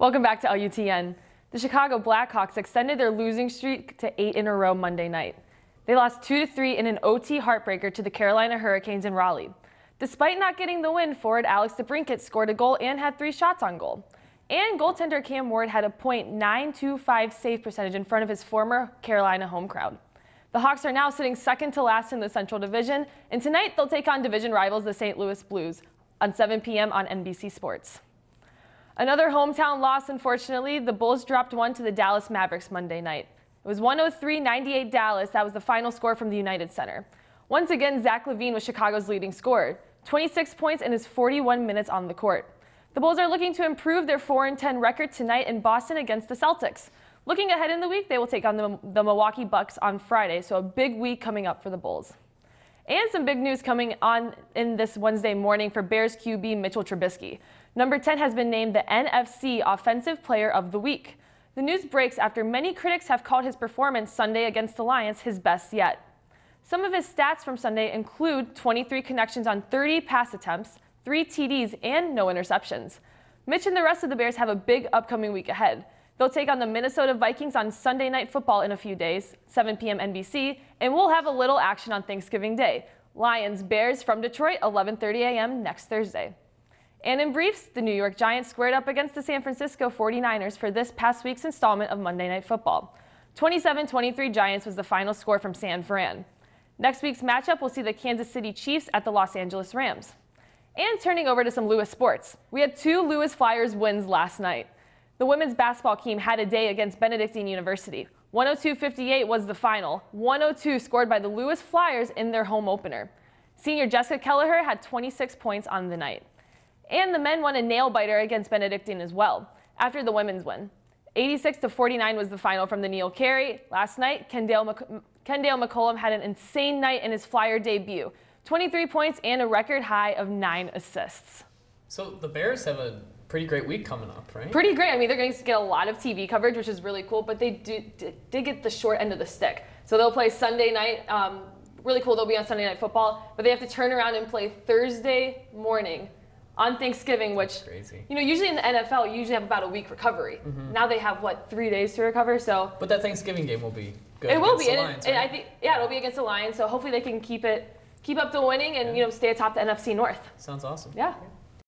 Welcome back to LUTN. The Chicago Blackhawks extended their losing streak to eight in a row Monday night. They lost 2 to 3 in an OT heartbreaker to the Carolina Hurricanes in Raleigh. Despite not getting the win, forward Alex DeBrincat scored a goal and had three shots on goal. And goaltender Cam Ward had a .925 save percentage in front of his former Carolina home crowd. The Hawks are now sitting second to last in the Central Division, and tonight they'll take on division rivals the St. Louis Blues on 7 p.m. on NBC Sports. Another hometown loss, unfortunately. The Bulls dropped one to the Dallas Mavericks Monday night. It was 103-98 Dallas. That was the final score from the United Center. Once again, Zach LaVine was Chicago's leading scorer. 26 points in his 41 minutes on the court. The Bulls are looking to improve their 4-10 record tonight in Boston against the Celtics. Looking ahead in the week, they will take on the, the Milwaukee Bucks on Friday, so a big week coming up for the Bulls. And some big news coming on in this Wednesday morning for Bears QB Mitchell Trubisky. Number 10 has been named the NFC Offensive Player of the Week. The news breaks after many critics have called his performance Sunday against the Lions his best yet. Some of his stats from Sunday include 23 connections on 30 pass attempts, 3 TDs, and no interceptions. Mitch and the rest of the Bears have a big upcoming week ahead. They'll take on the Minnesota Vikings on Sunday Night Football in a few days, 7 p.m. NBC, and we'll have a little action on Thanksgiving Day. Lions Bears from Detroit, 11:30 a.m. next Thursday. And in briefs, the New York Giants squared up against the San Francisco 49ers for this past week's installment of Monday Night Football. 27-23 Giants was the final score from San Fran. Next week's matchup will see the Kansas City Chiefs at the Los Angeles Rams. And turning over to some Lewis sports, we had two Lewis Flyers wins last night. The women's basketball team had a day against Benedictine University. 102-58 was the final. 102 scored by the Lewis Flyers in their home opener. Senior Jessica Kelleher had 26 points on the night. And the men won a nail biter against Benedictine as well after the women's win. 86 to 49 was the final from the Neil Carey. Last night, Kendale, Mc McCollum had an insane night in his Flyer debut. 23 points and a record high of nine assists. So the Bears have a pretty great week coming up, right? Pretty great. I mean, they're going to get a lot of TV coverage, which is really cool, but they do, did get the short end of the stick. So they'll play Sunday night. Um, really cool. They'll be on Sunday Night Football, but they have to turn around and play Thursday morning on Thanksgiving, which you know usually in the NFL you usually have about a week recovery. Mm-hmm. Now they have what three days to recover. So, but that Thanksgiving game will be good. It will be, and, Lions, and right? I think yeah, it'll be against the Lions. So hopefully they can keep it keep up the winning and you know stay atop the NFC North. Sounds awesome. Yeah.